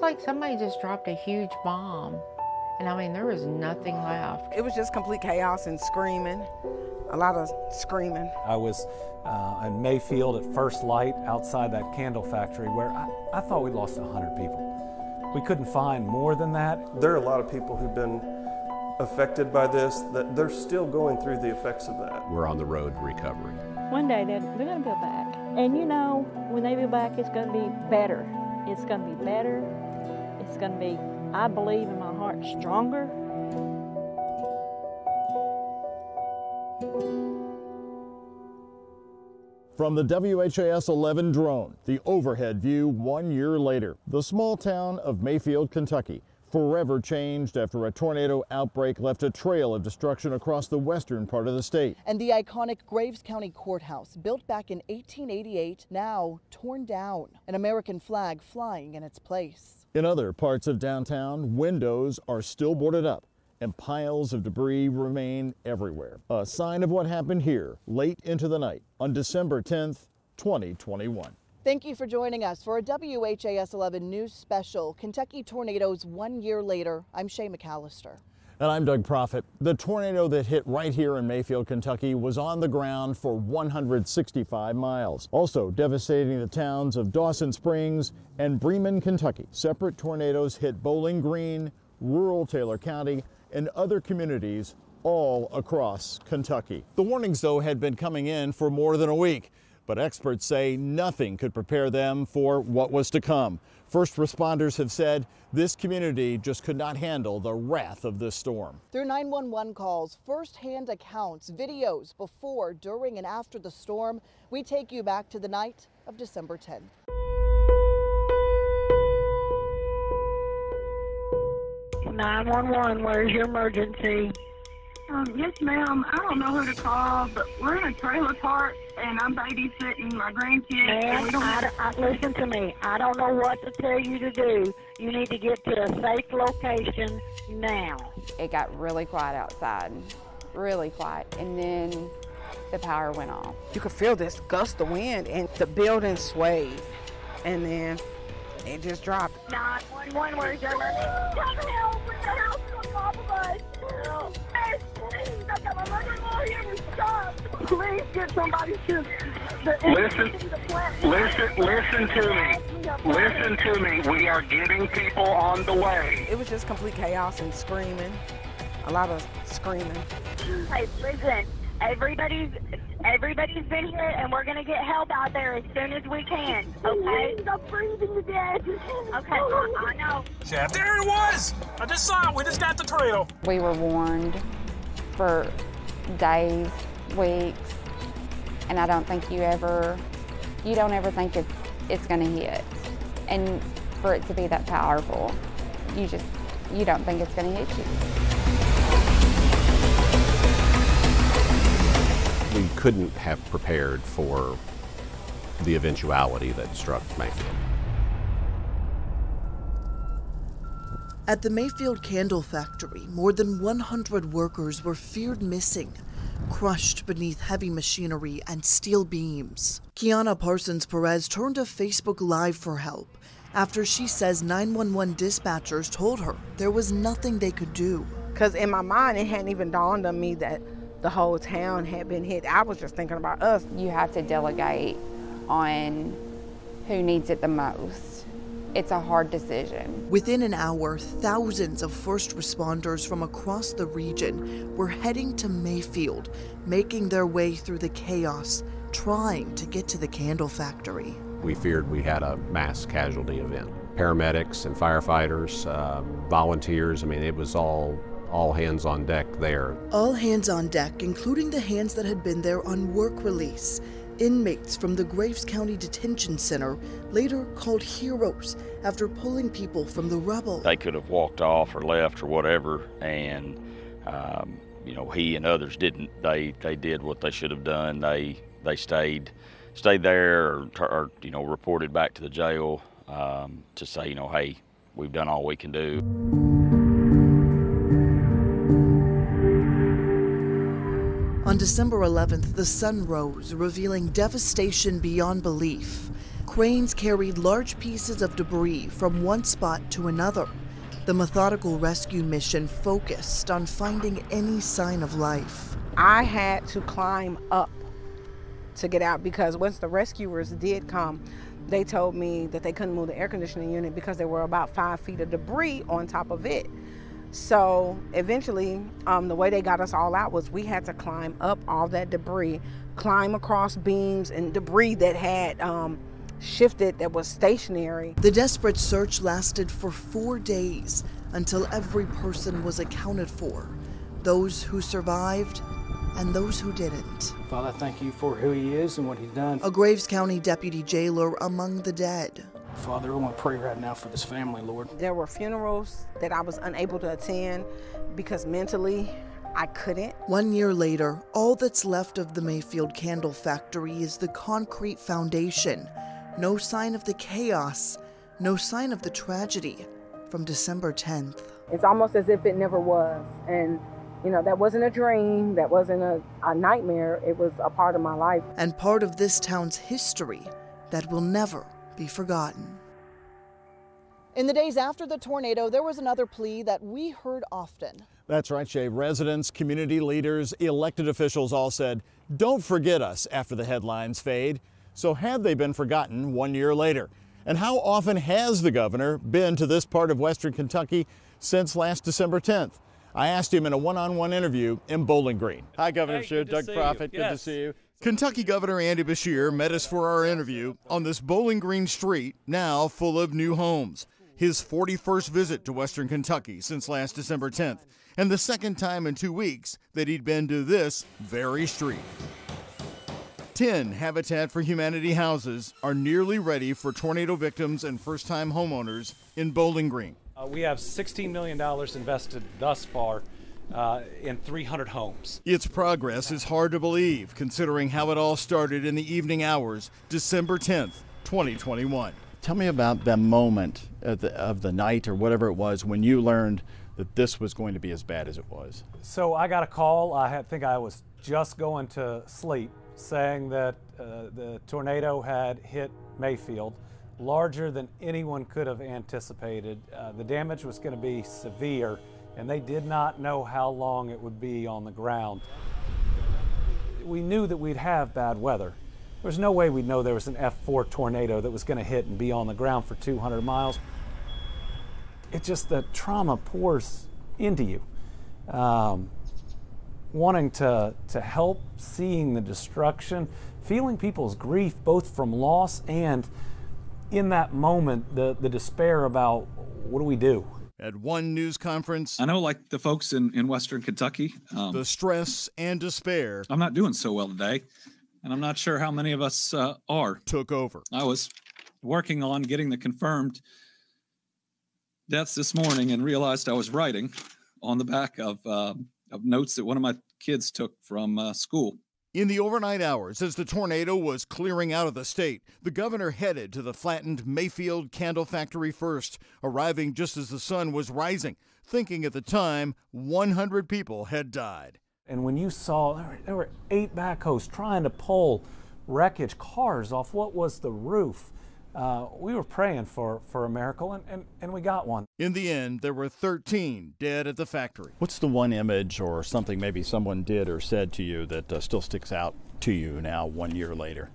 was like somebody just dropped a huge bomb. And I mean, there was nothing left. It was just complete chaos and screaming, a lot of screaming. I was uh, in Mayfield at first light outside that candle factory where I, I thought we lost 100 people. We couldn't find more than that. There are a lot of people who've been affected by this, that they're still going through the effects of that. We're on the road to recovery. One day they're, they're going to go back. And you know, when they go back, it's going to be better. It's going to be better. It's going to be, I believe in my heart, stronger. From the WHAS 11 drone, the overhead view one year later, the small town of Mayfield, Kentucky, forever changed after a tornado outbreak left a trail of destruction across the western part of the state. And the iconic Graves County Courthouse, built back in 1888, now torn down, an American flag flying in its place. In other parts of downtown, windows are still boarded up and piles of debris remain everywhere. A sign of what happened here late into the night on December 10th, 2021. Thank you for joining us for a WHAS 11 news special, Kentucky Tornadoes One Year Later. I'm Shay McAlister. And I'm Doug Proffitt. The tornado that hit right here in Mayfield, Kentucky was on the ground for 165 miles, also devastating the towns of Dawson Springs and Bremen, Kentucky. Separate tornadoes hit Bowling Green, rural Taylor County, and other communities all across Kentucky. The warnings, though, had been coming in for more than a week, but experts say nothing could prepare them for what was to come. First responders have said this community just could not handle the wrath of this storm. Through 911 calls, firsthand accounts, videos before, during, and after the storm, we take you back to the night of December 10th. 911, where's your emergency? Um, yes, ma'am. I don't know who to call, but we're in a trailer park, and I'm babysitting my grandkids. Ma'am, I, I, listen to me. I don't know what to tell you to do. You need to get to a safe location now. It got really quiet outside, really quiet, and then the power went off. You could feel this gust of wind, and the building swayed, and then it just dropped. 911, where's your Please get somebody to the Listen, listen, listen to me. Listen to me. We are getting people on the way. It was just complete chaos and screaming. A lot of screaming. Hey, listen. Everybody's everybody's been here, and we're gonna get help out there as soon as we can. Okay? I'm freezing to death. Okay, I, I know. Yeah, there it was. I just saw it. We just got the trail. We were warned for days, weeks, and I don't think you ever, you don't ever think it's it's gonna hit, and for it to be that powerful, you just you don't think it's gonna hit you. We couldn't have prepared for the eventuality that struck Mayfield. At the Mayfield Candle Factory, more than 100 workers were feared missing, crushed beneath heavy machinery and steel beams. Kyanna Parsons Perez turned to Facebook Live for help after she says 911 dispatchers told her there was nothing they could do. Because in my mind, it hadn't even dawned on me that the whole town had been hit. I was just thinking about us. You have to delegate on who needs it the most. It's a hard decision. Within an hour, thousands of first responders from across the region were heading to Mayfield, making their way through the chaos, trying to get to the candle factory. We feared we had a mass casualty event. Paramedics and firefighters, uh, volunteers, I mean, it was all all hands on deck there. All hands on deck, including the hands that had been there on work release. Inmates from the Graves County Detention Center, later called heroes after pulling people from the rubble. They could have walked off or left or whatever, and um, you know he and others didn't. They they did what they should have done. They they stayed stayed there or, or you know reported back to the jail um, to say you know hey we've done all we can do. December 11th, the sun rose, revealing devastation beyond belief. Cranes carried large pieces of debris from one spot to another. The methodical rescue mission focused on finding any sign of life. I had to climb up to get out because once the rescuers did come, they told me that they couldn't move the air conditioning unit because there were about five feet of debris on top of it. So eventually, um, the way they got us all out was we had to climb up all that debris, climb across beams and debris that had um, shifted that was stationary. The desperate search lasted for four days until every person was accounted for those who survived and those who didn't. Father, thank you for who he is and what he's done. A Graves County deputy jailer among the dead. Father, I want to pray right now for this family, Lord. There were funerals that I was unable to attend because mentally I couldn't. One year later, all that's left of the Mayfield Candle Factory is the concrete foundation. No sign of the chaos, no sign of the tragedy from December 10th. It's almost as if it never was. And, you know, that wasn't a dream, that wasn't a, a nightmare, it was a part of my life. And part of this town's history that will never be forgotten. In the days after the tornado, there was another plea that we heard often. That's right, Shay. Residents, community leaders, elected officials all said, don't forget us after the headlines fade. So have they been forgotten one year later? And how often has the governor been to this part of western Kentucky since last December 10th? I asked him in a one-on-one interview in Bowling Green. Hi, Governor Hey, Beshear. Doug see you. Proffitt. Good to see you. Kentucky Governor Andy Beshear met us for our interview on this Bowling Green street, now full of new homes. His 41st visit to Western Kentucky since last December 10th, and the second time in two weeks that he'd been to this very street. 10 Habitat for Humanity houses are nearly ready for tornado victims and first time homeowners in Bowling Green. Uh, we have $16 million invested thus far uh, in 300 homes. Its progress is hard to believe considering how it all started in the evening hours, December 10th, 2021. Tell me about the moment of the, of the night or whatever it was when you learned that this was going to be as bad as it was. So I got a call. I had, think I was just going to sleep, saying that uh, the tornado had hit Mayfield, larger than anyone could have anticipated. Uh, the damage was going to be severe, and they did not know how long it would be on the ground. We knew that we'd have bad weather. There was no way we'd know there was an F4 tornado that was going to hit and be on the ground for 200 miles. It just, the trauma pours into you. Um, wanting to, to help, seeing the destruction, feeling people's grief both from loss and in that moment, the, the despair about what do we do? At one news conference, I know, like the folks in, in Western Kentucky, um, the stress and despair I'm not doing so well today, and I'm not sure how many of us uh, are. took over. I was working on getting the confirmed deaths this morning and realized I was writing on the back of, uh, of notes that one of my kids took from uh, school. In the overnight hours, as the tornado was clearing out of the state, the governor headed to the flattened Mayfield Candle Factory first, arriving just as the sun was rising, thinking at the time 100 people had died. And when you saw there were, eight backhoes trying to pull wreckage cars off what was the roof, uh, we were praying for, for a miracle, and, and, and we got one. In the end, there were 13 dead at the factory. What's the one image or something maybe someone did or said to you that uh, still sticks out to you now, one year later?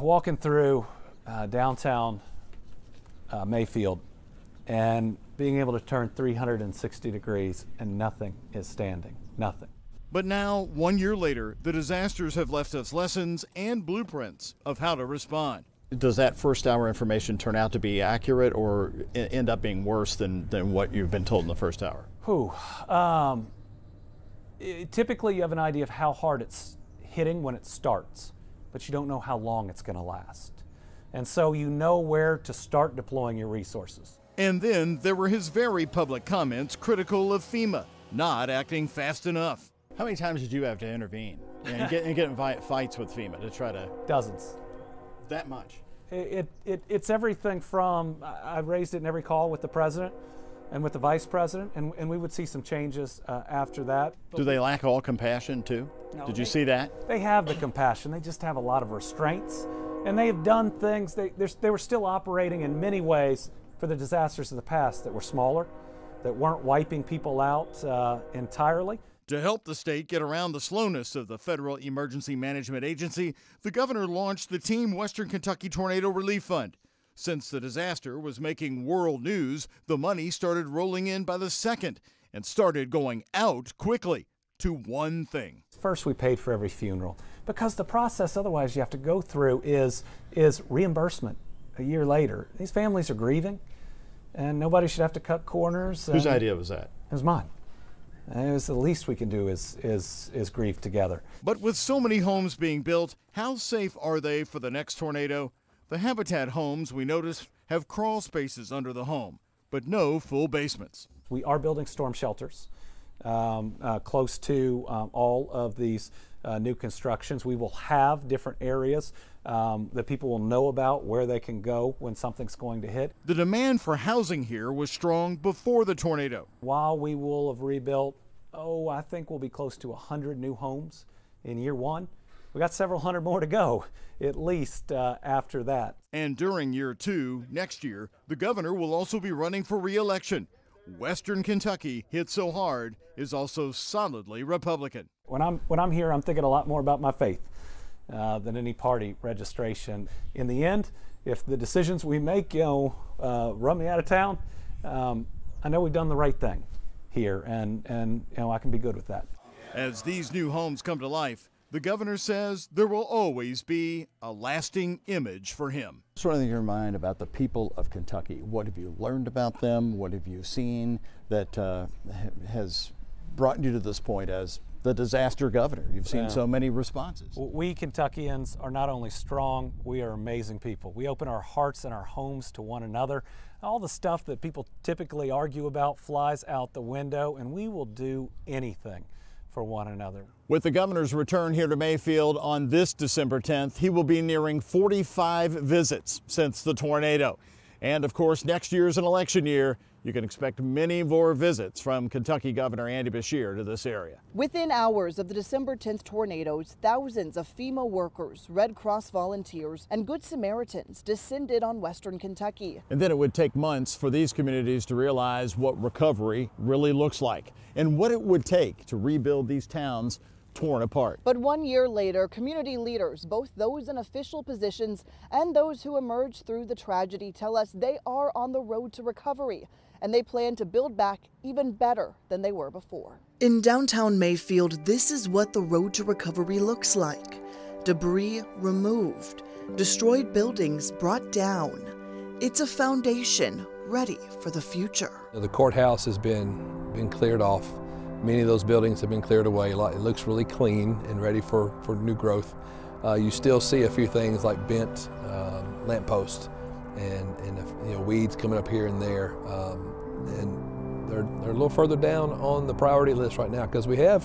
walking through uh, downtown uh, Mayfield and being able to turn 360 degrees and nothing is standing. Nothing. But now, one year later, the disasters have left us lessons and blueprints of how to respond. Does that first hour information turn out to be accurate or end up being worse than, than what you've been told in the first hour? Whew. Um, i- typically, you have an idea of how hard it's hitting when it starts, but you don't know how long it's going to last. And so you know where to start deploying your resources. And then there were his very public comments critical of FEMA not acting fast enough. How many times did you have to intervene and get, and get in fi- fights with FEMA to try to? Dozens. That much. It, it, it, it's everything from, I I raised it in every call with the president and with the vice president, and, and we would see some changes uh, after that. Do they lack all compassion too? No, Did you they- see that? They have the compassion, they just have a lot of restraints And they have done things, they, they were still operating in many ways for the disasters of the past that were smaller, that weren't wiping people out uh, entirely. To help the state get around the slowness of the Federal Emergency Management Agency, the governor launched the Team Western Kentucky Tornado Relief Fund. Since the disaster was making world news, the money started rolling in by the second and started going out quickly to one thing. First, we paid for every funeral because the process otherwise you have to go through is, is reimbursement a year later. These families are grieving and nobody should have to cut corners. Whose idea was that? It was mine. And it was the least we can do is, is, is grieve together. But with so many homes being built, how safe are they for the next tornado? The Habitat homes, we notice, have crawl spaces under the home, but no full basements. We are building storm shelters um, uh, close to um, all of these uh, new constructions. We will have different areas um, that people will know about where they can go when something's going to hit. The demand for housing here was strong before the tornado. While we will have rebuilt, oh, I think we'll be close to 100 new homes in year one. We got several hundred more to go, at least uh, after that. And during year two, next year, the governor will also be running for reelection. Western Kentucky, hit so hard, is also solidly Republican. When I'm, when I'm here, I'm thinking a lot more about my faith uh, than any party registration. In the end, if the decisions we make, you know, uh, run me out of town, um, I know we've done the right thing here, and, and you know, I can be good with that. As these new homes come to life, the governor says there will always be a lasting image for him. What's running in your mind about the people of Kentucky? What have you learned about them? What have you seen that uh, has brought you to this point as the disaster governor? You've seen yeah. so many responses. We Kentuckians are not only strong, we are amazing people. We open our hearts and our homes to one another. All the stuff that people typically argue about flies out the window, and we will do anything for one another. With the governor's return here to Mayfield on this December 10th, he will be nearing 45 visits since the tornado. And of course, next year is an election year. You can expect many more visits from Kentucky Governor Andy Beshear to this area. Within hours of the December 10th tornadoes, thousands of FEMA workers, Red Cross volunteers, and Good Samaritans descended on western Kentucky. And then it would take months for these communities to realize what recovery really looks like and what it would take to rebuild these towns torn apart. But one year later, community leaders, both those in official positions and those who emerged through the tragedy, tell us they are on the road to recovery and they plan to build back even better than they were before. In downtown Mayfield, this is what the road to recovery looks like debris removed, destroyed buildings brought down. It's a foundation ready for the future. The courthouse has been, been cleared off. Many of those buildings have been cleared away. It looks really clean and ready for, for new growth. Uh, you still see a few things like bent um, lampposts and, and you know, weeds coming up here and there. Um, and they're, they're a little further down on the priority list right now because we have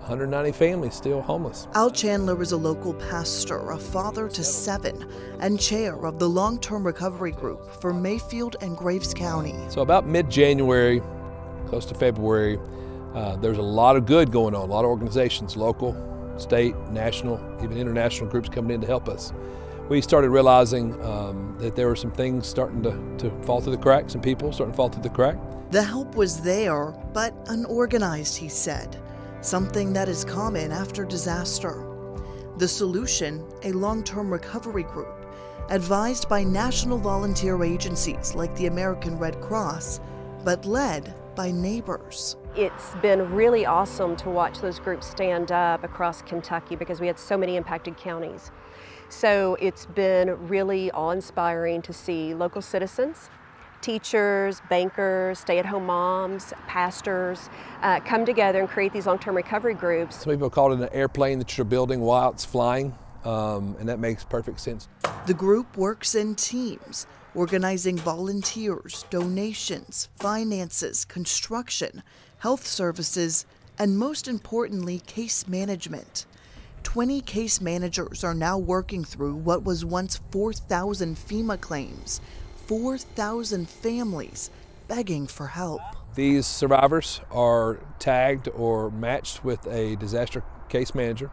190 families still homeless. Al Chandler is a local pastor, a father to seven, and chair of the long term recovery group for Mayfield and Graves County. So, about mid January, close to February, uh, there's a lot of good going on, a lot of organizations, local, state, national, even international groups coming in to help us we started realizing um, that there were some things starting to, to fall through the cracks, some people starting to fall through the crack. The help was there, but unorganized, he said, something that is common after disaster. The solution, a long term recovery group, advised by national volunteer agencies like the American Red Cross, but led by neighbors. It's been really awesome to watch those groups stand up across Kentucky because we had so many impacted counties. So it's been really awe-inspiring to see local citizens, teachers, bankers, stay-at-home moms, pastors uh, come together and create these long-term recovery groups. Some people call it an airplane that you're building while it's flying, um, and that makes perfect sense. The group works in teams, organizing volunteers, donations, finances, construction, health services, and most importantly, case management. 20 case managers are now working through what was once 4,000 FEMA claims, 4,000 families begging for help. These survivors are tagged or matched with a disaster case manager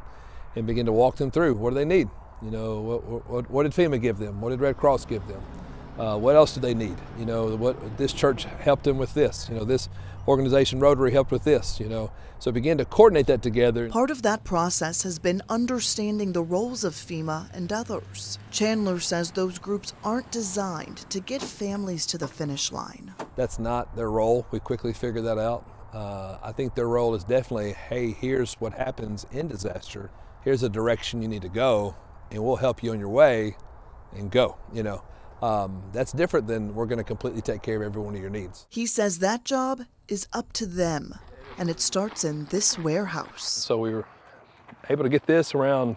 and begin to walk them through what do they need. You know, what, what, what did FEMA give them? What did Red Cross give them? Uh, what else do they need? You know, what this church helped them with this. You know, this organization Rotary helped with this. You know, so begin to coordinate that together. Part of that process has been understanding the roles of FEMA and others. Chandler says those groups aren't designed to get families to the finish line. That's not their role. We quickly figured that out. Uh, I think their role is definitely, hey, here's what happens in disaster. Here's a direction you need to go, and we'll help you on your way, and go. You know. Um, that's different than we're going to completely take care of every one of your needs. He says that job is up to them, and it starts in this warehouse. So we were able to get this around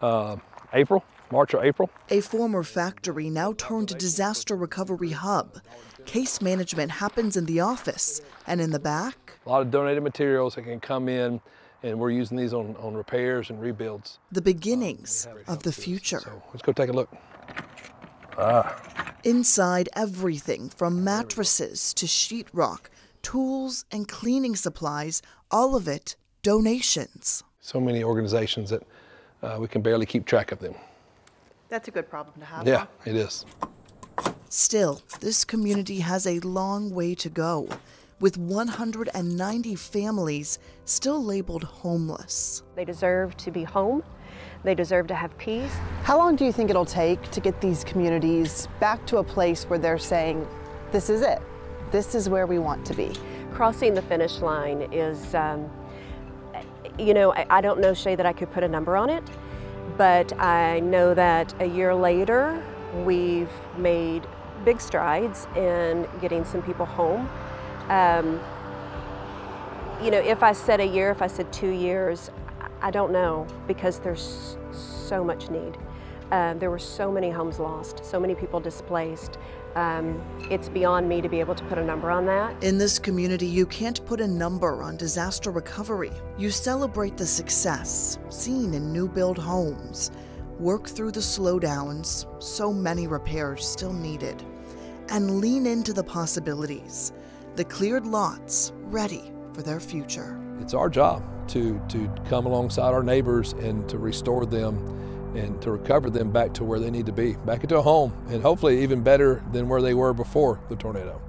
uh, April, March or April. A former factory now turned to disaster recovery hub. Case management happens in the office, and in the back, a lot of donated materials that can come in and we're using these on, on repairs and rebuilds. The beginnings of the future. So let's go take a look. Ah. Inside everything from mattresses to sheetrock, tools and cleaning supplies, all of it donations. So many organizations that uh, we can barely keep track of them. That's a good problem to have. Yeah, it is. Still, this community has a long way to go, with 190 families still labeled homeless. They deserve to be home. They deserve to have peace. How long do you think it'll take to get these communities back to a place where they're saying, this is it, this is where we want to be? Crossing the finish line is, um, you know, I, I don't know, Shay, that I could put a number on it, but I know that a year later, we've made big strides in getting some people home. Um, you know, if I said a year, if I said two years, I don't know because there's so much need. Uh, there were so many homes lost, so many people displaced. Um, it's beyond me to be able to put a number on that. In this community, you can't put a number on disaster recovery. You celebrate the success seen in new build homes, work through the slowdowns, so many repairs still needed, and lean into the possibilities, the cleared lots ready for their future. It's our job to, to come alongside our neighbors and to restore them and to recover them back to where they need to be, back into a home, and hopefully even better than where they were before the tornado.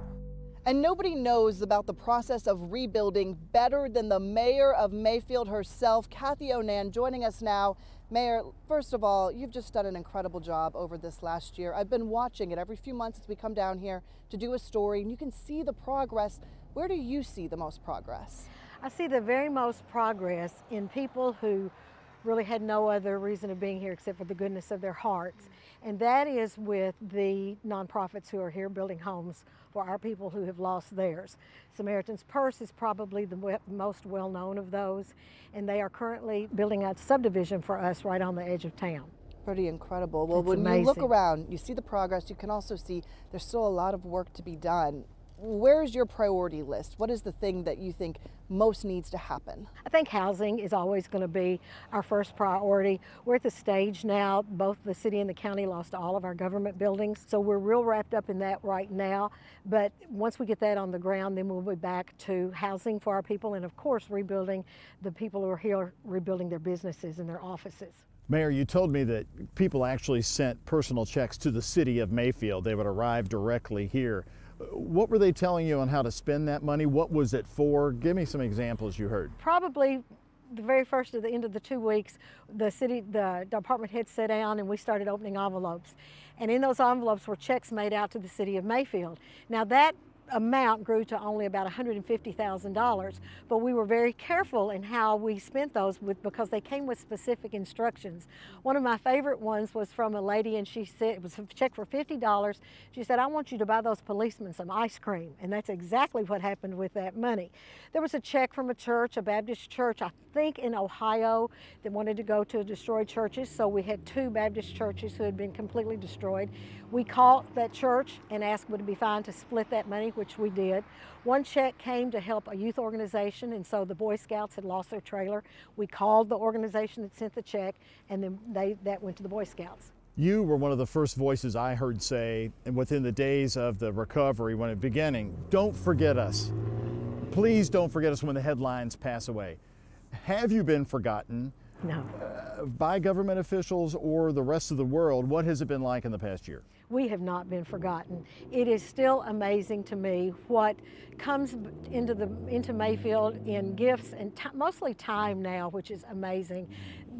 And nobody knows about the process of rebuilding better than the mayor of Mayfield herself, Kathy O'Nan, joining us now. Mayor, first of all, you've just done an incredible job over this last year. I've been watching it every few months as we come down here to do a story, and you can see the progress. Where do you see the most progress? I see the very most progress in people who really had no other reason of being here except for the goodness of their hearts. And that is with the nonprofits who are here building homes for our people who have lost theirs. Samaritan's Purse is probably the most well known of those, and they are currently building a subdivision for us right on the edge of town. Pretty incredible. Well, It's when amazing. you look around, you see the progress. You can also see there's still a lot of work to be done. Where's your priority list? What is the thing that you think most needs to happen? I think housing is always going to be our first priority. We're at the stage now, both the city and the county lost all of our government buildings, so we're real wrapped up in that right now. But once we get that on the ground, then we'll be back to housing for our people and, of course, rebuilding the people who are here, rebuilding their businesses and their offices. Mayor, you told me that people actually sent personal checks to the city of Mayfield. They would arrive directly here. What were they telling you on how to spend that money? What was it for? Give me some examples you heard. Probably the very first of the end of the two weeks, the city, the department head sat down and we started opening envelopes. And in those envelopes were checks made out to the city of Mayfield. Now that amount grew to only about $150,000, but we were very careful in how we spent those with, because they came with specific instructions. One of my favorite ones was from a lady and she said, it was a check for $50. She said, I want you to buy those policemen some ice cream. And that's exactly what happened with that money. There was a check from a church, a Baptist church, I think in Ohio, that wanted to go to destroyed churches. So we had two Baptist churches who had been completely destroyed. We called that church and asked would it be fine to split that money, which we did. One check came to help a youth organization, and so the Boy Scouts had lost their trailer. We called the organization that sent the check, and then they, that went to the Boy Scouts. You were one of the first voices I heard say, and within the days of the recovery, when it beginning, don't forget us. Please don't forget us when the headlines pass away. Have you been forgotten? No. Uh, by government officials or the rest of the world, what has it been like in the past year? we have not been forgotten. It is still amazing to me what comes into the into Mayfield in gifts and mostly time now, which is amazing.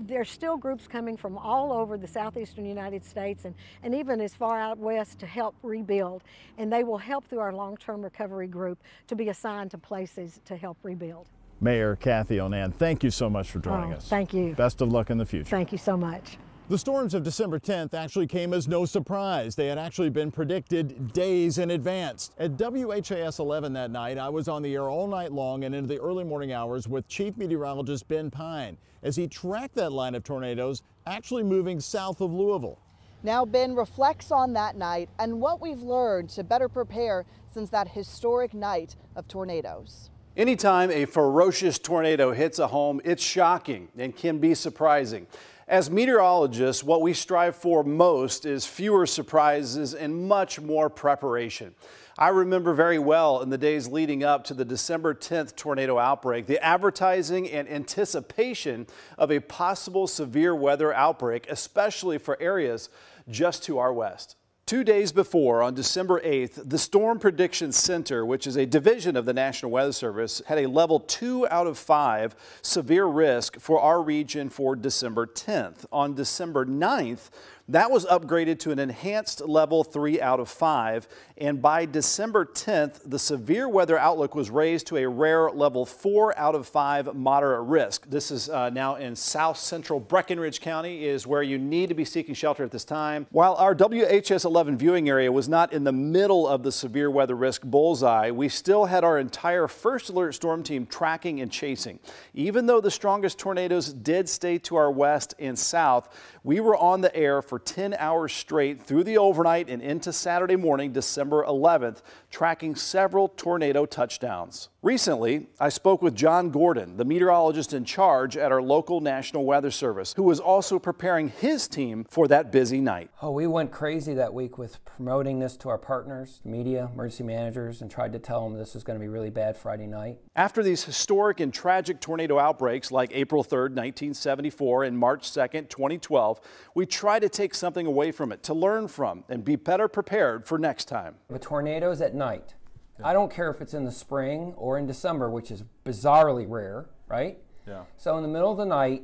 There's still groups coming from all over the southeastern United States and, and even as far out west to help rebuild. And they will help through our long-term recovery group to be assigned to places to help rebuild. Mayor Kathy O'Nan, thank you so much for joining oh, us. Thank you. Best of luck in the future. Thank you so much. The storms of December 10th actually came as no surprise. They had actually been predicted days in advance. At WHAS 11 that night, I was on the air all night long and into the early morning hours with Chief Meteorologist Ben Pine as he tracked that line of tornadoes actually moving south of Louisville. Now, Ben reflects on that night and what we've learned to better prepare since that historic night of tornadoes. Anytime a ferocious tornado hits a home, it's shocking and can be surprising. As meteorologists, what we strive for most is fewer surprises and much more preparation. I remember very well in the days leading up to the December 10th tornado outbreak, the advertising and anticipation of a possible severe weather outbreak, especially for areas just to our west. Two days before, on December 8th, the Storm Prediction Center, which is a division of the National Weather Service, had a level 2 out of 5 severe risk for our region for December 10th. On December 9th, that was upgraded to an enhanced level 3 out of 5, and by December 10th, the severe weather outlook was raised to a rare level 4 out of 5 moderate risk. This is uh, now in south central Breckinridge County is where you need to be seeking shelter at this time. While our WHAS 11 viewing area was not in the middle of the severe weather risk bullseye, we still had our entire first alert storm team tracking and chasing. Even though the strongest tornadoes did stay to our west and south, we were on the air for 10 hours straight through the overnight and into Saturday morning, December 11th, tracking several tornado touchdowns. Recently, I spoke with John Gordon, the meteorologist in charge at our local National Weather Service, who was also preparing his team for that busy night. Oh, we went crazy that week with promoting this to our partners, media, emergency managers, and tried to tell them this was going to be really bad Friday night. After these historic and tragic tornado outbreaks like April 3rd, 1974 and March 2nd, 2012, we try to take something away from it, to learn from, and be better prepared for next time. The tornadoes at night I don't care if it's in the spring or in December, which is bizarrely rare, right? Yeah. So in the middle of the night,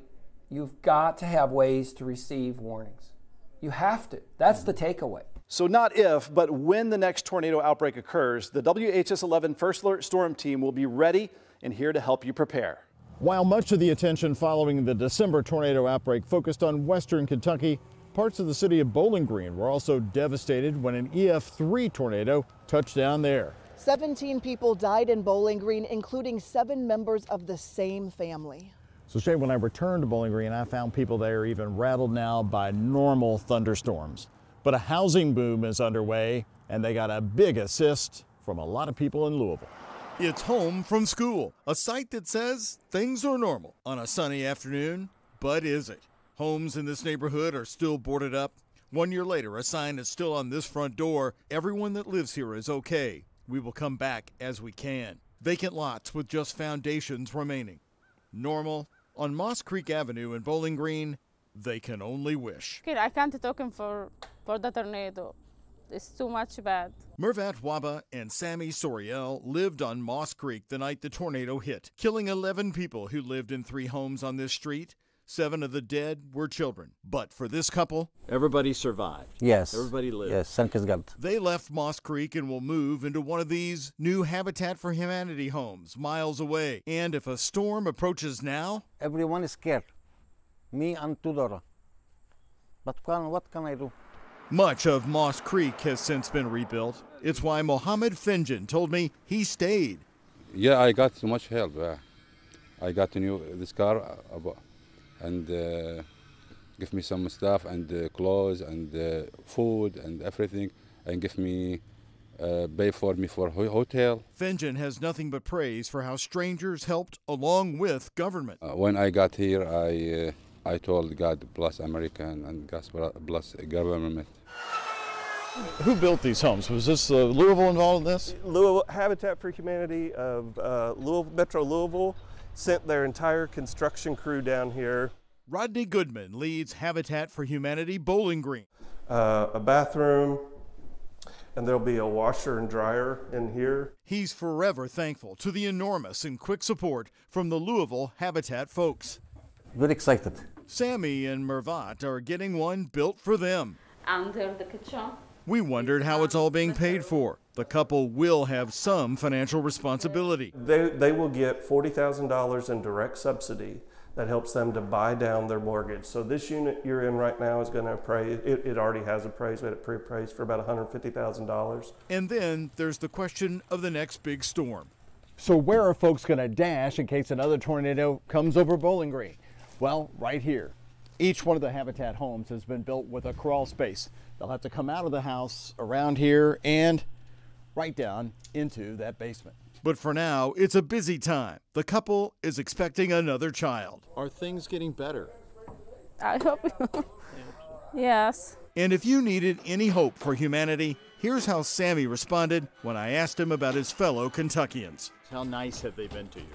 you've got to have ways to receive warnings. You have to. That's the takeaway. So not if, but when the next tornado outbreak occurs, the WHAS 11 First Alert Storm Team will be ready and here to help you prepare. While much of the attention following the December tornado outbreak focused on western Kentucky, parts of the city of Bowling Green were also devastated when an EF3 tornado touched down there. 17 people died in Bowling Green, including seven members of the same family. So Shane, when I returned to Bowling Green, I found people there even rattled now by normal thunderstorms. But a housing boom is underway, and they got a big assist from a lot of people in Louisville. It's home from school, a site that says things are normal on a sunny afternoon, but is it? Homes in this neighborhood are still boarded up. One year later, a sign is still on this front door everyone that lives here is okay. We will come back as we can. Vacant lots with just foundations remaining. Normal on Moss Creek Avenue in Bowling Green, they can only wish. I can't talk for, for the tornado. It's too much bad. Mervat Waba and Sammy Soriel lived on Moss Creek the night the tornado hit, killing 11 people who lived in three homes on this street. Seven of the dead were children. But for this couple, everybody survived. Yes. Everybody lived. Yes, thank God. They left Moss Creek and will move into one of these new Habitat for Humanity homes miles away. And if a storm approaches now, everyone is scared. Me and Tudor. But what can I do? Much of Moss Creek has since been rebuilt. It's why Mohammed Finjan told me he stayed. Yeah, I got so much help. Uh, I got a new this car uh, and uh, give me some stuff and uh, clothes and uh, food and everything and give me uh, pay for me for hotel. Finjan has nothing but praise for how strangers helped along with government. Uh, when I got here, I uh, I told God bless America and God bless government. Who built these homes? Was this Louisville involved in this? Louisville Habitat for Humanity of Louisville, Metro Louisville sent their entire construction crew down here. Rodney Goodman leads Habitat for Humanity Bowling Green. Uh, a bathroom, and there'll be a washer and dryer in here. He's forever thankful to the enormous and quick support from the Louisville Habitat folks. Very excited. Sammy and Mervat are getting one built for them. Under the kitchen. We wondered how it's all being paid for. The couple will have some financial responsibility. They, they will get $40,000 in direct subsidy that helps them to buy down their mortgage. So this unit you're in right now is going to appraise, it, it already has appraised, we had it pre-appraised for about $150,000. And then there's the question of the next big storm. So where are folks going to dash in case another tornado comes over Bowling Green? Well, right here. Each one of the Habitat homes has been built with a crawl space. They'll have to come out of the house around here and right down into that basement. But for now, it's a busy time. The couple is expecting another child. Are things getting better? I hope. yes. And if you needed any hope for humanity, here's how Sammy responded when I asked him about his fellow Kentuckians. How nice have they been to you?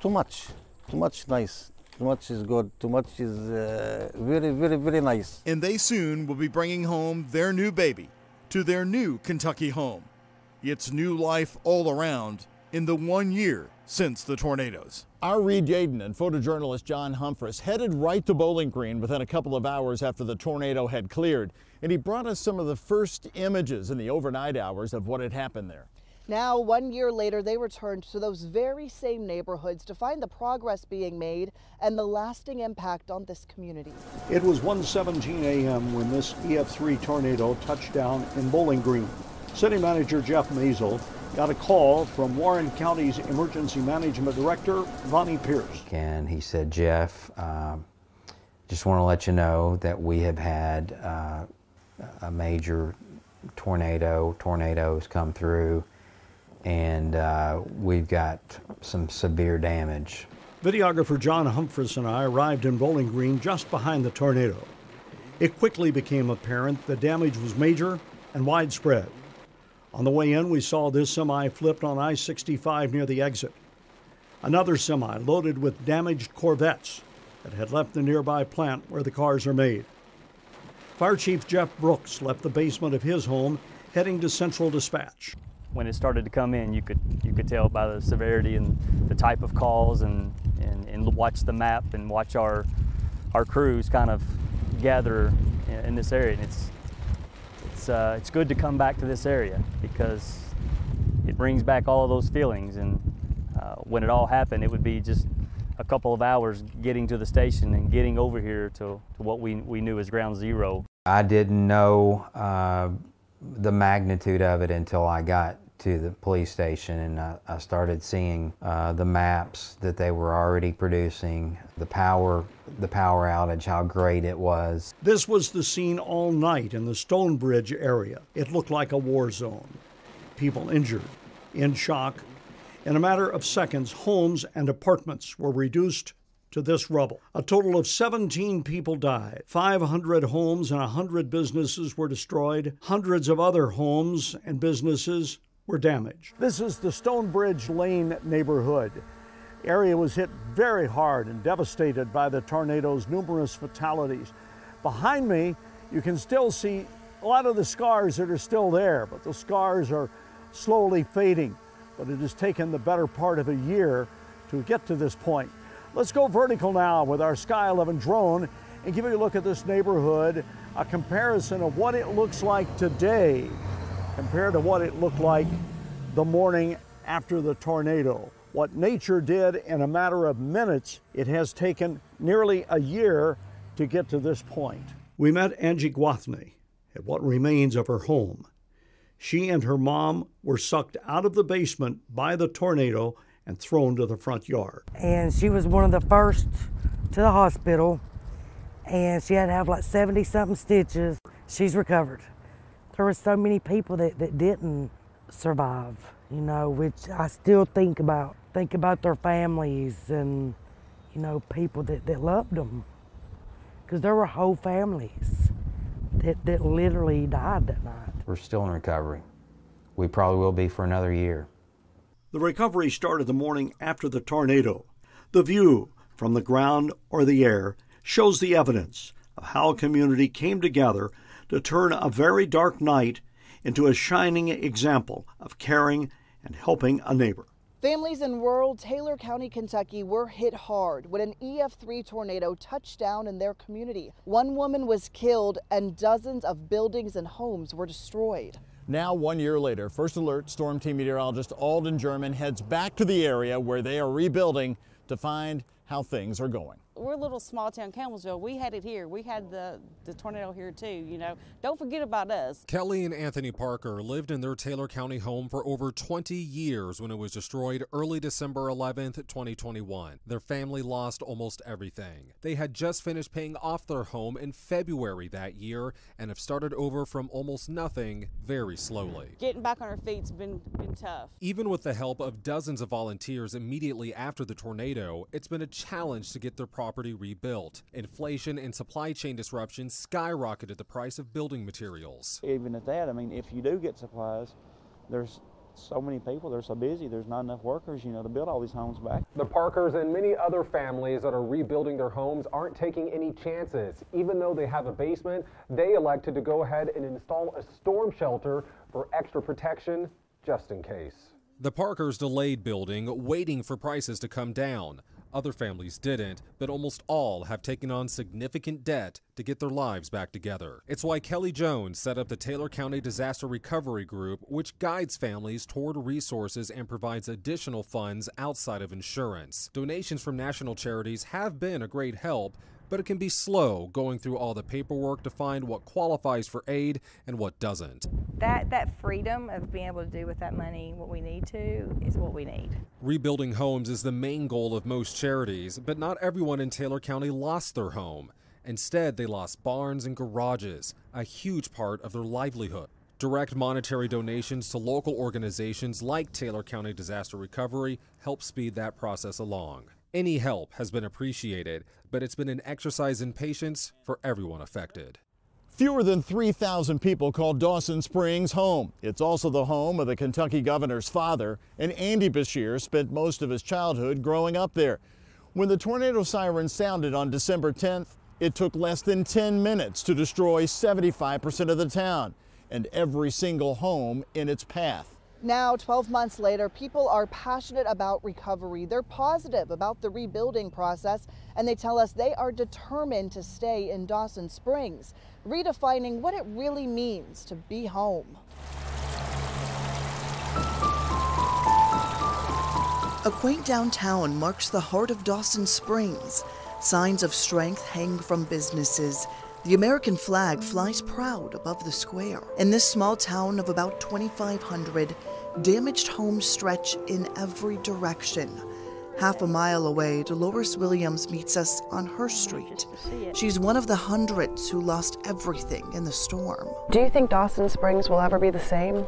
Too much. Too much nice. Too much is good. Too much is uh, very, very, very nice. And they soon will be bringing home their new baby to their new Kentucky home. It's new life all around in the one year since the tornadoes. Our Reed Yadon and photojournalist John Humphreys headed right to Bowling Green within a couple of hours after the tornado had cleared, and he brought us some of the first images in the overnight hours of what had happened there. Now, one year later, they returned to those very same neighborhoods to find the progress being made and the lasting impact on this community. It was 1:17 a.m. when this EF3 tornado touched down in Bowling Green. City Manager Jeff Meisel got a call from Warren County's Emergency Management Director, Vonnie Pierce. And he said, Jeff, um, just want to let you know that we have had uh, a major tornado, tornadoes come through, and uh, we've got some severe damage. Videographer John Humphreys and I arrived in Bowling Green just behind the tornado. It quickly became apparent the damage was major and widespread. On the way in, we saw this semi flipped on I 65 near the exit. Another semi loaded with damaged Corvettes that had left the nearby plant where the cars are made. Fire Chief Jeff Brooks left the basement of his home heading to Central Dispatch. When it started to come in, you could you could tell by the severity and the type of calls and, and, and watch the map and watch our our crews kind of gather in, in this area. And it's it's, uh, it's good to come back to this area because it brings back all of those feelings. And uh, when it all happened, it would be just a couple of hours getting to the station and getting over here to, to what we, we knew as ground zero. I didn't know uh, the magnitude of it until I got to the police station and I, I started seeing uh, the maps that they were already producing, the power, the power outage, how great it was. This was the scene all night in the Stonebridge area. It looked like a war zone. People injured, in shock. In a matter of seconds, homes and apartments were reduced to this rubble. A total of 17 people died. 500 homes and 100 businesses were destroyed. Hundreds of other homes and businesses were damaged. This is the Stonebridge Lane neighborhood. The area was hit very hard and devastated by the tornado's numerous fatalities. Behind me, you can still see a lot of the scars that are still there, but the scars are slowly fading. But it has taken the better part of a year to get to this point. Let's go vertical now with our Sky 11 drone and give you a look at this neighborhood, a comparison of what it looks like today compared to what it looked like the morning after the tornado. What nature did in a matter of minutes, it has taken nearly a year to get to this point. We met Angie Guathney at what remains of her home. She and her mom were sucked out of the basement by the tornado and thrown to the front yard. And she was one of the first to the hospital, and she had to have like 70 something stitches. She's recovered there were so many people that, that didn't survive, you know, which I still think about. Think about their families and, you know, people that, that loved them. Because there were whole families that, that literally died that night. We're still in recovery. We probably will be for another year. The recovery started the morning after the tornado. The view from the ground or the air shows the evidence of how a community came together to turn a very dark night into a shining example of caring and helping a neighbor. Families in rural Taylor County, Kentucky were hit hard when an EF3 tornado touched down in their community. One woman was killed and dozens of buildings and homes were destroyed. Now, one year later, First Alert Storm Team meteorologist Alden German heads back to the area where they are rebuilding to find how things are going we're a little small town Campbellsville. We had it here. We had the, the tornado here too, you know. Don't forget about us. Kelly and Anthony Parker lived in their Taylor County home for over 20 years when it was destroyed early December 11th, 2021. Their family lost almost everything. They had just finished paying off their home in February that year and have started over from almost nothing very slowly. Getting back on our feet's been, been tough. Even with the help of dozens of volunteers immediately after the tornado, it's been a challenge to get their property property rebuilt. Inflation and supply chain disruptions skyrocketed the price of building materials. Even at that, I mean, if you do get supplies, there's so many people, they're so busy, there's not enough workers, you know, to build all these homes back. The Parkers and many other families that are rebuilding their homes aren't taking any chances. Even though they have a basement, they elected to go ahead and install a storm shelter for extra protection just in case. The Parkers delayed building, waiting for prices to come down. Other families didn't, but almost all have taken on significant debt to get their lives back together. It's why Kelly Jones set up the Taylor County Disaster Recovery Group, which guides families toward resources and provides additional funds outside of insurance. Donations from national charities have been a great help, but it can be slow going through all the paperwork to find what qualifies for aid and what doesn't. That that freedom of being able to do with that money what we need to is what we need. Rebuilding homes is the main goal of most charities, but not everyone in Taylor County lost their home. Instead, they lost barns and garages, a huge part of their livelihood. Direct monetary donations to local organizations like Taylor County Disaster Recovery help speed that process along. Any help has been appreciated, but it's been an exercise in patience for everyone affected. Fewer than 3,000 people call Dawson Springs home. It's also the home of the Kentucky governor's father, and Andy Beshear spent most of his childhood growing up there. When the tornado siren sounded on December 10th, it took less than 10 minutes to destroy 75% of the town and every single home in its path. Now, 12 months later, people are passionate about recovery. They're positive about the rebuilding process, and they tell us they are determined to stay in Dawson Springs, redefining what it really means to be home. A quaint downtown marks the heart of Dawson Springs. Signs of strength hang from businesses. The American flag flies proud above the square. In this small town of about 2,500, Damaged homes stretch in every direction. Half a mile away, Dolores Williams meets us on her street. She's one of the hundreds who lost everything in the storm. Do you think Dawson Springs will ever be the same?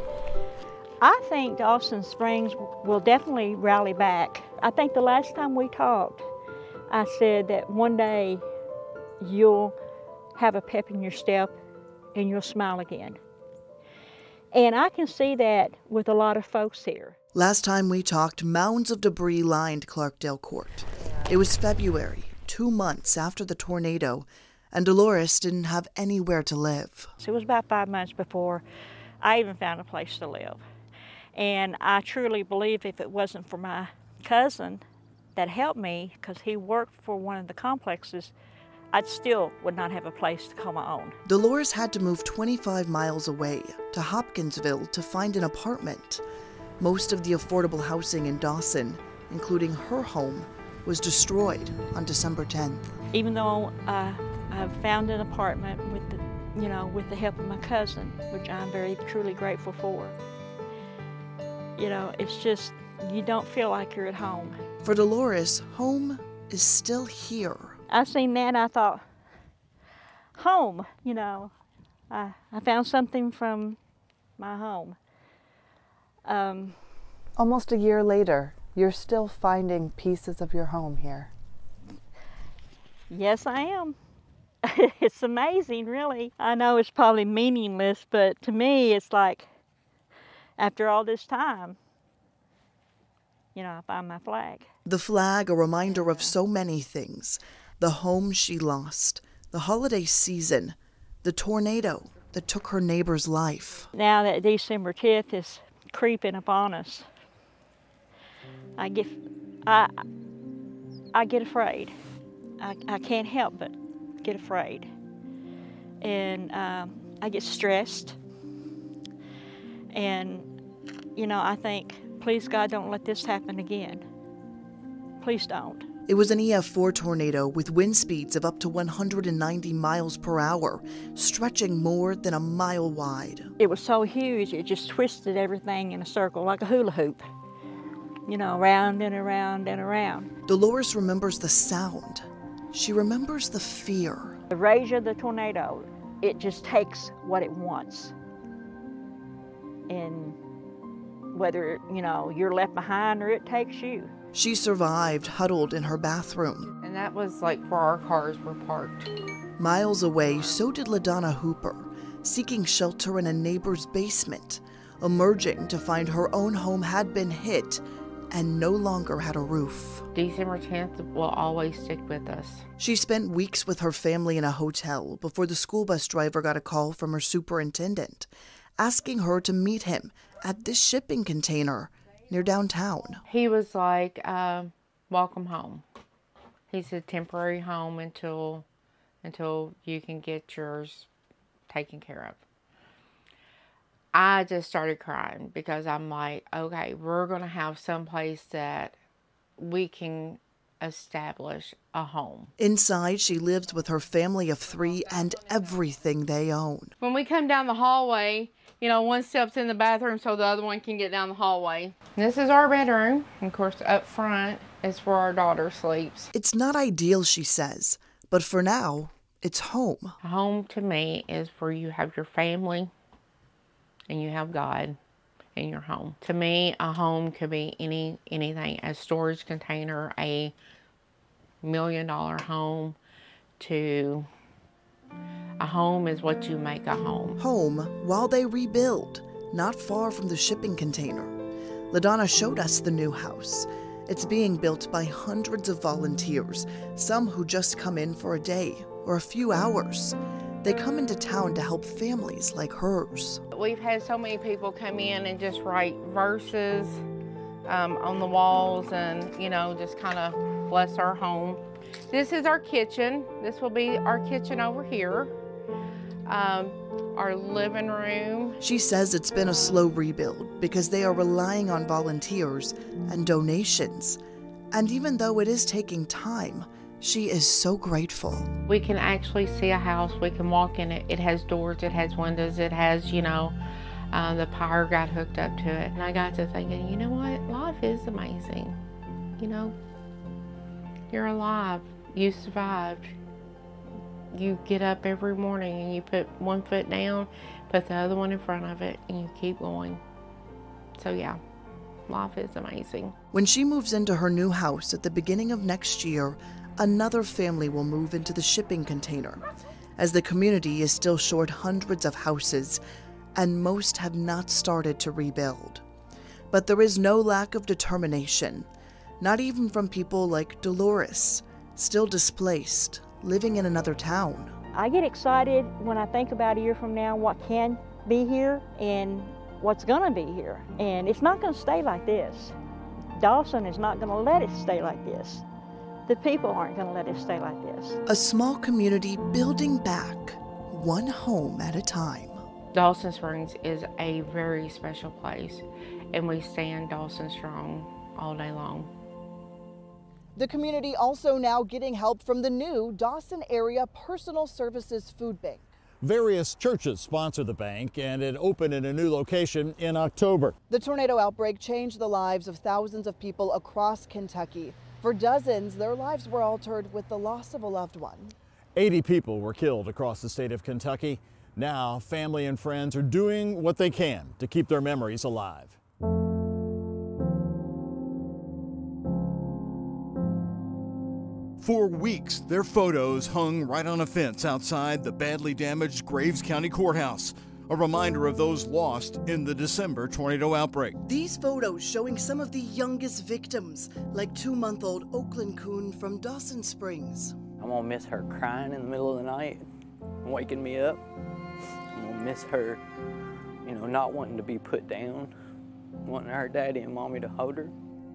I think Dawson Springs will definitely rally back. I think the last time we talked, I said that one day you'll have a pep in your step and you'll smile again. And I can see that with a lot of folks here. Last time we talked, mounds of debris lined Clarkdale Court. It was February, two months after the tornado, and Dolores didn't have anywhere to live. It was about five months before I even found a place to live. And I truly believe if it wasn't for my cousin that helped me, because he worked for one of the complexes, I still would not have a place to call my own. Dolores had to move 25 miles away to Hopkinsville to find an apartment. Most of the affordable housing in Dawson, including her home, was destroyed on December 10th. Even though I, I found an apartment with the, you know, with the help of my cousin, which I'm very truly grateful for. You know, it's just you don't feel like you're at home. For Dolores, home is still here. I seen that I thought, home, you know. I, I found something from my home. Um, Almost a year later, you're still finding pieces of your home here. Yes, I am. it's amazing, really. I know it's probably meaningless, but to me, it's like after all this time, you know, I find my flag. The flag, a reminder of so many things the home she lost, the holiday season, the tornado that took her neighbor's life. Now that December 10th is creeping upon us, I get, I, I get afraid. I, I can't help but get afraid. And um, I get stressed. And, you know, I think, please God, don't let this happen again. Please don't. It was an EF4 tornado with wind speeds of up to 190 miles per hour, stretching more than a mile wide. It was so huge, it just twisted everything in a circle like a hula hoop. You know, around and around and around. Dolores remembers the sound. She remembers the fear. The rage of the tornado, it just takes what it wants. And whether, you know, you're left behind or it takes you. She survived huddled in her bathroom. And that was like where our cars were parked. Miles away, so did LaDonna Hooper, seeking shelter in a neighbor's basement, emerging to find her own home had been hit and no longer had a roof. December 10th will always stick with us. She spent weeks with her family in a hotel before the school bus driver got a call from her superintendent asking her to meet him at this shipping container near downtown. He was like, uh, "Welcome home." He said, "Temporary home until until you can get yours taken care of." I just started crying because I'm like, okay, we're gonna have some place that we can establish a home. Inside, she lives with her family of three and everything they own. When we come down the hallway, you know, one steps in the bathroom so the other one can get down the hallway. This is our bedroom. Of course, up front is where our daughter sleeps. It's not ideal, she says, but for now, it's home. Home to me is where you have your family and you have God in your home. To me, a home could be any anything, a storage container, a million dollar home to a home is what you make a home. Home while they rebuild, not far from the shipping container. LaDonna showed us the new house. It's being built by hundreds of volunteers, some who just come in for a day or a few hours. They come into town to help families like hers. We've had so many people come in and just write verses um, on the walls and, you know, just kind of bless our home. This is our kitchen. This will be our kitchen over here. Um, our living room. She says it's been a slow rebuild because they are relying on volunteers and donations. And even though it is taking time, she is so grateful. We can actually see a house. We can walk in it. It has doors, it has windows, it has, you know, uh, the power got hooked up to it. And I got to thinking, you know what? Life is amazing. You know, you're alive. You survived. You get up every morning and you put one foot down, put the other one in front of it, and you keep going. So, yeah, life is amazing. When she moves into her new house at the beginning of next year, another family will move into the shipping container, as the community is still short hundreds of houses, and most have not started to rebuild. But there is no lack of determination, not even from people like Dolores, still displaced, living in another town. I get excited when I think about a year from now what can be here and what's going to be here. And it's not going to stay like this. Dawson is not going to let it stay like this. The people aren't going to let it stay like this. A small community building back, one home at a time. Dawson Springs is a very special place, and we stand Dawson strong all day long. The community also now getting help from the new Dawson Area Personal Services Food Bank. Various churches sponsor the bank, and it opened in a new location in October. The tornado outbreak changed the lives of thousands of people across Kentucky. For dozens, their lives were altered with the loss of a loved one. 80 people were killed across the state of Kentucky. Now, family and friends are doing what they can to keep their memories alive. For weeks, their photos hung right on a fence outside the badly damaged Graves County Courthouse, a reminder of those lost in the December tornado outbreak. These photos showing some of the youngest victims, like two month old Oaklynn Koon from Dawson Springs. I'm gonna miss her crying in the middle of the night, waking me up. I'm gonna miss her, you know, not wanting to be put down, wanting her daddy and mommy to hold her.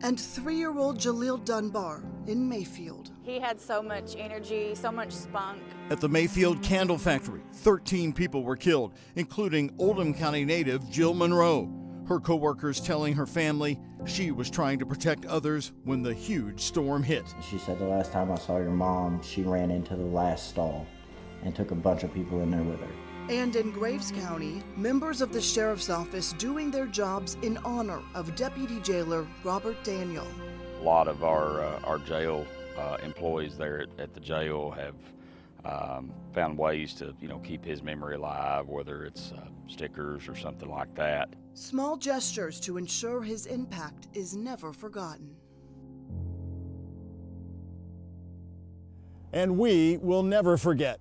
And three year old Jaleel Dunbar in Mayfield. He had so much energy, so much spunk. At the Mayfield Candle Factory, 13 people were killed, including Oldham County native Jill Monroe. Her coworkers telling her family she was trying to protect others when the huge storm hit. She said the last time I saw your mom, she ran into the last stall and took a bunch of people in there with her. And in Graves County, members of the sheriff's office doing their jobs in honor of Deputy Jailer Robert Daniel. A lot of our uh, our jail uh, employees there at, at, the jail have um, found ways to you know keep his memory alive, whether it's uh, stickers or something like that. Small gestures to ensure his impact is never forgotten. And we will never forget.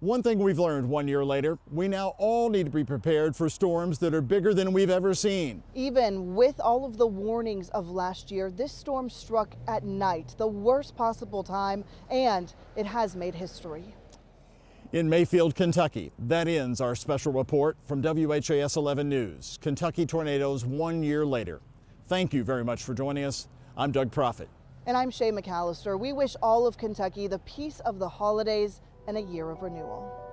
One thing we've learned one year later, we now all need to be prepared for storms that are bigger than we've ever seen. Even with all of the warnings of last year, this storm struck at night, the worst possible time, and it has made history. In Mayfield, Kentucky, that ends our special report from WHAS 11 News. Kentucky tornadoes one year later. Thank you very much for joining us. I'm Doug Proffitt. And I'm Shay McAlister. We wish all of Kentucky the peace of the holidays and a year of renewal.